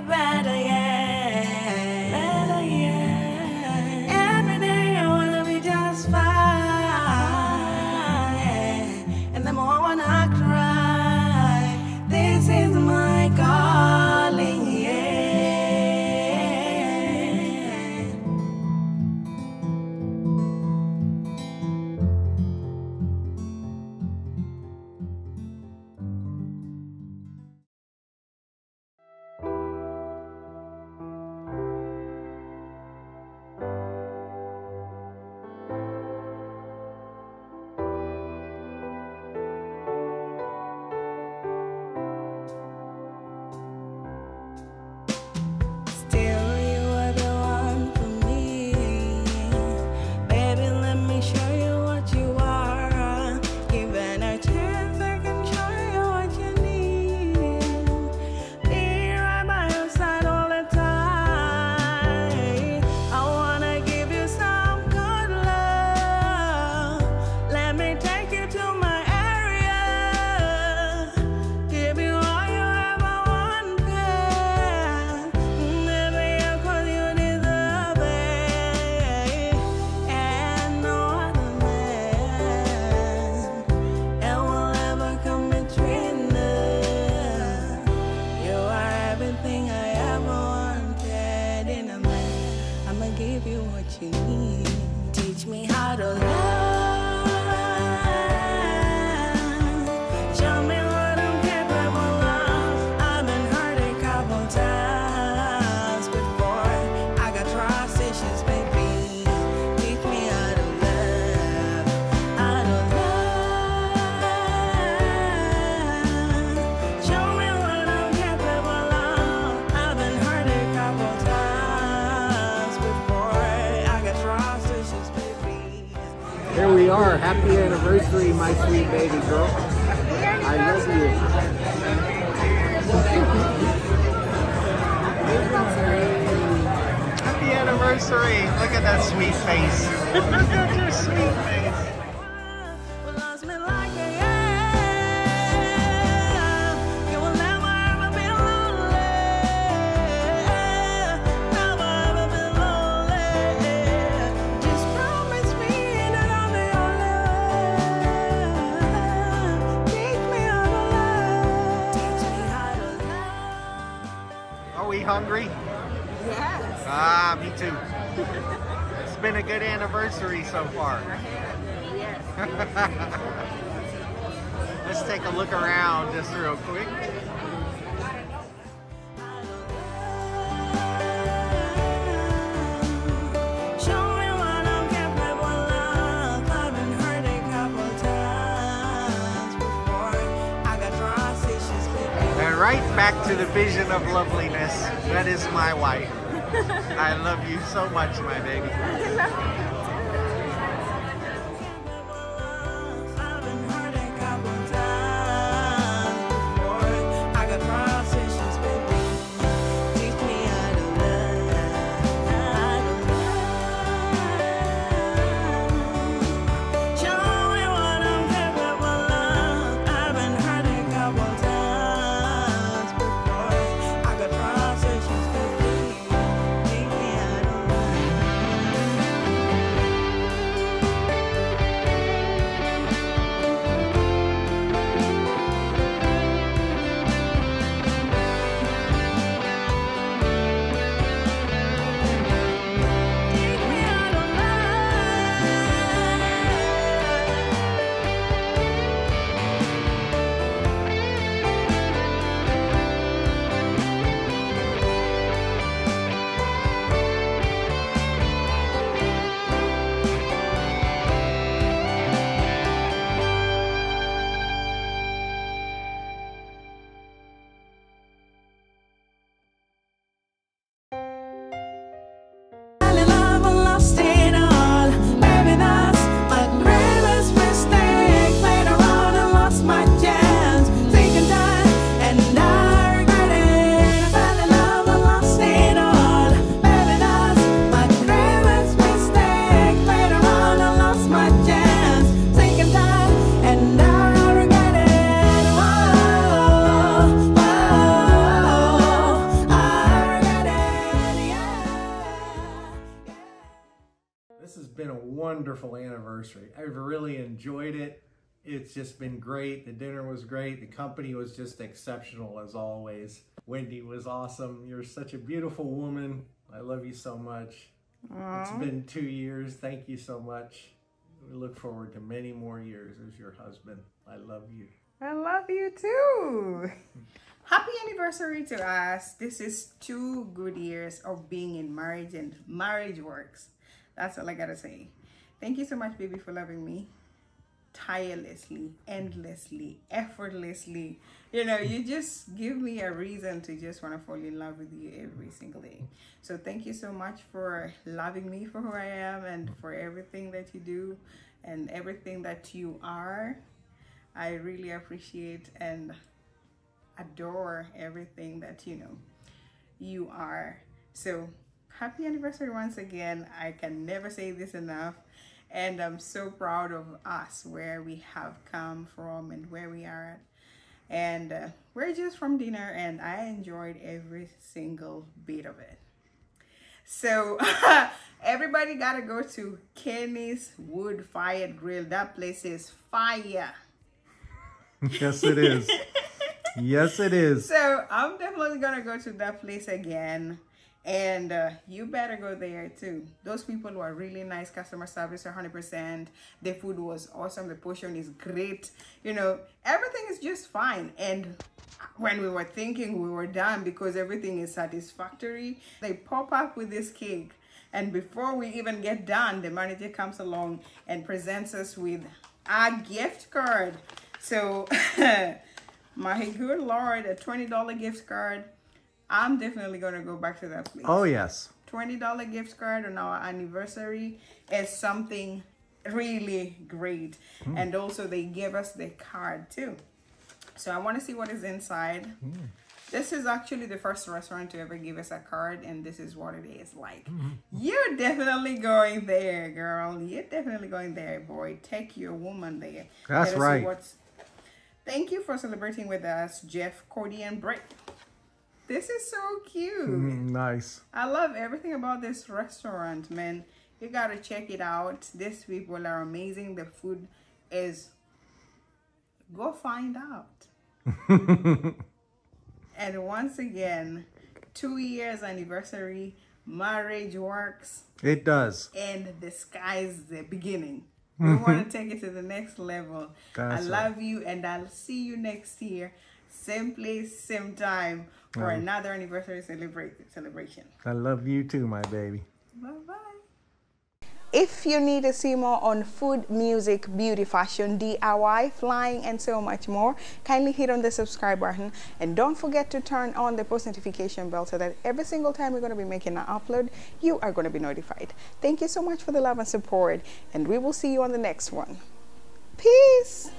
bad I am. let me take Happy anniversary, my sweet baby girl. I love you. Happy anniversary. Look at that sweet face. Look at your sweet face. hungry? Yes. Ah, me too. it's been a good anniversary so far. Yes. Let's take a look around just real quick. right back to the vision of loveliness. That is my wife. I love you so much, my baby. wonderful anniversary. I've really enjoyed it. It's just been great. The dinner was great. The company was just exceptional as always. Wendy was awesome. You're such a beautiful woman. I love you so much. It's been two years. Thank you so much. We look forward to many more years as your husband. I love you. I love you too. Happy anniversary to us. This is two good years of being in marriage and marriage works. That's all I gotta say. Thank you so much, baby, for loving me tirelessly, endlessly, effortlessly. You know, you just give me a reason to just want to fall in love with you every single day. So thank you so much for loving me for who I am and for everything that you do and everything that you are. I really appreciate and adore everything that you know you are. So happy anniversary once again. I can never say this enough. And I'm so proud of us, where we have come from and where we are at. And uh, we're just from dinner, and I enjoyed every single bit of it. So everybody gotta go to Kenny's Wood Fired Grill. That place is fire. Yes, it is. yes, it is. So I'm definitely gonna go to that place again. And uh, you better go there too. Those people were really nice. Customer service 100%. The food was awesome. The portion is great. You know, everything is just fine. And when we were thinking we were done because everything is satisfactory, they pop up with this cake. And before we even get done, the manager comes along and presents us with a gift card. So, my good Lord, a $20 gift card. I'm definitely going to go back to that place. Oh, yes. $20 gift card on our anniversary is something really great. Hmm. And also, they gave us the card too. So, I want to see what is inside. Hmm. This is actually the first restaurant to ever give us a card, and this is what it is like. Hmm. You're definitely going there, girl. You're definitely going there, boy. Take your woman there. That's Let us see right. what's- Thank you for celebrating with us, Jeff, Cody, and Britt. This is so cute. Mm, nice. I love everything about this restaurant, man. You gotta check it out. These people are amazing. The food is. Go find out. and once again, two years anniversary, marriage works, It does. and the sky's the beginning. We want to take it to the next level. That's I love you, and I'll see you next year, same place, same time, for another anniversary celebrate celebration. I love you too, my baby. Bye bye. If you need to see more on food, music, beauty, fashion, DIY, flying, and so much more, kindly hit on the subscribe button and don't forget to turn on the post notification bell so that every single time we're going to be making an upload, you are going to be notified. Thank you so much for the love and support, and we will see you on the next one. Peace.